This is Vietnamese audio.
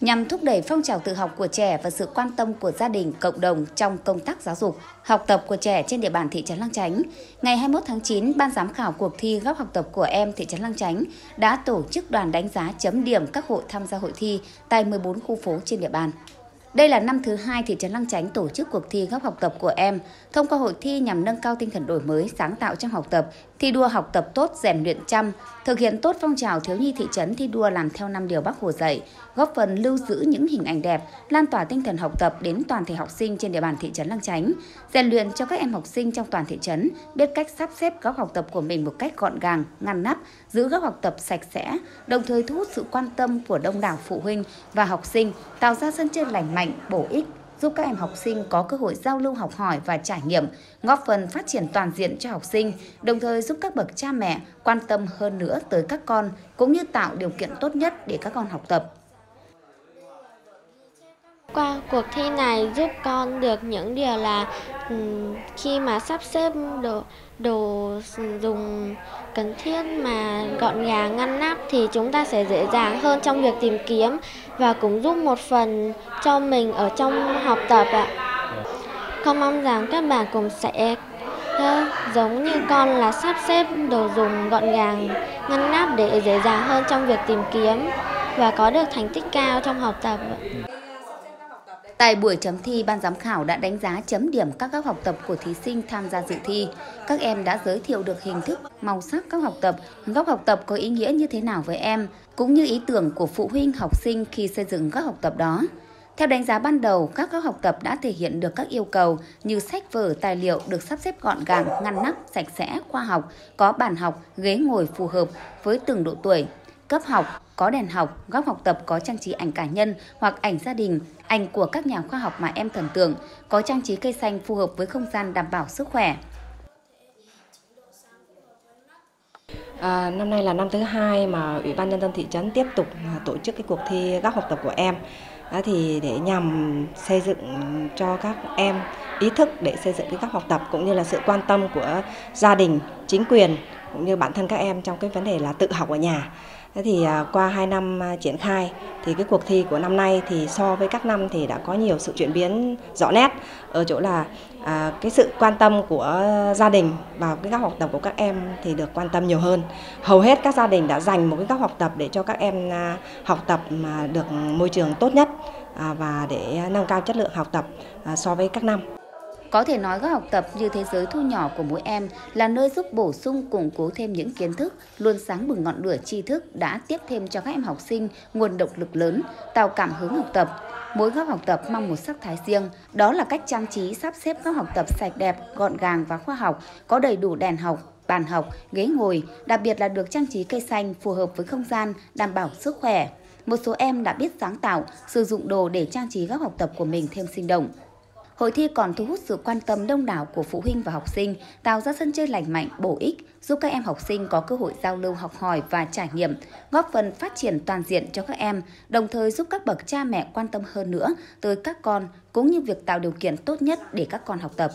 nhằm thúc đẩy phong trào tự học của trẻ và sự quan tâm của gia đình, cộng đồng trong công tác giáo dục, học tập của trẻ trên địa bàn thị trấn Lăng Chánh. Ngày 21 tháng 9, Ban giám khảo cuộc thi góc học tập của em thị trấn Lăng Chánh đã tổ chức đoàn đánh giá chấm điểm các hộ tham gia hội thi tại 14 khu phố trên địa bàn. Đây là năm thứ hai thị trấn Lăng Chánh tổ chức cuộc thi góc học tập của em. Thông qua hội thi nhằm nâng cao tinh thần đổi mới, sáng tạo trong học tập, thi đua học tập tốt, rèn luyện chăm, thực hiện tốt phong trào thiếu nhi thị trấn thi đua làm theo năm điều Bác Hồ dạy, góp phần lưu giữ những hình ảnh đẹp, lan tỏa tinh thần học tập đến toàn thể học sinh trên địa bàn thị trấn Lăng Chánh, rèn luyện cho các em học sinh trong toàn thị trấn biết cách sắp xếp góc học tập của mình một cách gọn gàng, ngăn nắp, giữ góc học tập sạch sẽ, đồng thời thu hút sự quan tâm của đông đảo phụ huynh và học sinh, tạo ra sân chơi lành mạnh, bổ ích, giúp các em học sinh có cơ hội giao lưu học hỏi và trải nghiệm, góp phần phát triển toàn diện cho học sinh, đồng thời giúp các bậc cha mẹ quan tâm hơn nữa tới các con cũng như tạo điều kiện tốt nhất để các con học tập. Qua cuộc thi này giúp con được những điều là ừ, khi mà sắp xếp đồ đồ dùng cần thiết mà gọn gàng, ngăn nắp thì chúng ta sẽ dễ dàng hơn trong việc tìm kiếm và cũng giúp một phần cho mình ở trong học tập ạ. Con mong rằng các bạn cũng sẽ giống như con là sắp xếp đồ dùng gọn gàng, ngăn nắp để dễ dàng hơn trong việc tìm kiếm và có được thành tích cao trong học tập. Tại buổi chấm thi, ban giám khảo đã đánh giá chấm điểm các góc học tập của thí sinh tham gia dự thi. Các em đã giới thiệu được hình thức, màu sắc các học tập, góc học tập có ý nghĩa như thế nào với em, cũng như ý tưởng của phụ huynh học sinh khi xây dựng các học tập đó. Theo đánh giá ban đầu, các góc học tập đã thể hiện được các yêu cầu như sách vở, tài liệu được sắp xếp gọn gàng, ngăn nắp, sạch sẽ, khoa học, có bàn học, ghế ngồi phù hợp với từng độ tuổi, cấp học, có đèn học, góc học tập có trang trí ảnh cá nhân hoặc ảnh gia đình, ảnh của các nhà khoa học mà em thần tượng, có trang trí cây xanh phù hợp với không gian đảm bảo sức khỏe. À, năm nay là năm thứ hai mà Ủy ban Nhân dân thị trấn tiếp tục à, tổ chức cái cuộc thi góc học tập của em. Đó thì để nhằm xây dựng cho các em ý thức để xây dựng cái góc học tập cũng như là sự quan tâm của gia đình, chính quyền cũng như bản thân các em trong cái vấn đề là tự học ở nhà. Thế thì à, qua 2 năm à, triển khai thì cái cuộc thi của năm nay thì so với các năm thì đã có nhiều sự chuyển biến rõ nét ở chỗ là à, cái sự quan tâm của gia đình vào cái góc học tập của các em thì được quan tâm nhiều hơn. Hầu hết các gia đình đã dành một cái góc học tập để cho các em à, học tập mà được môi trường tốt nhất và để nâng cao chất lượng học tập so với các năm. Có thể nói các học tập như thế giới thu nhỏ của mỗi em là nơi giúp bổ sung củng cố thêm những kiến thức, luôn sáng bừng ngọn lửa tri thức đã tiếp thêm cho các em học sinh nguồn động lực lớn, tạo cảm hứng học tập. Mỗi góc học tập mang một sắc thái riêng, đó là cách trang trí sắp xếp góc học tập sạch đẹp, gọn gàng và khoa học, có đầy đủ đèn học, bàn học, ghế ngồi, đặc biệt là được trang trí cây xanh phù hợp với không gian, đảm bảo sức khỏe. Một số em đã biết sáng tạo, sử dụng đồ để trang trí góc học tập của mình thêm sinh động. Hội thi còn thu hút sự quan tâm đông đảo của phụ huynh và học sinh, tạo ra sân chơi lành mạnh, bổ ích, giúp các em học sinh có cơ hội giao lưu học hỏi và trải nghiệm, góp phần phát triển toàn diện cho các em, đồng thời giúp các bậc cha mẹ quan tâm hơn nữa tới các con cũng như việc tạo điều kiện tốt nhất để các con học tập.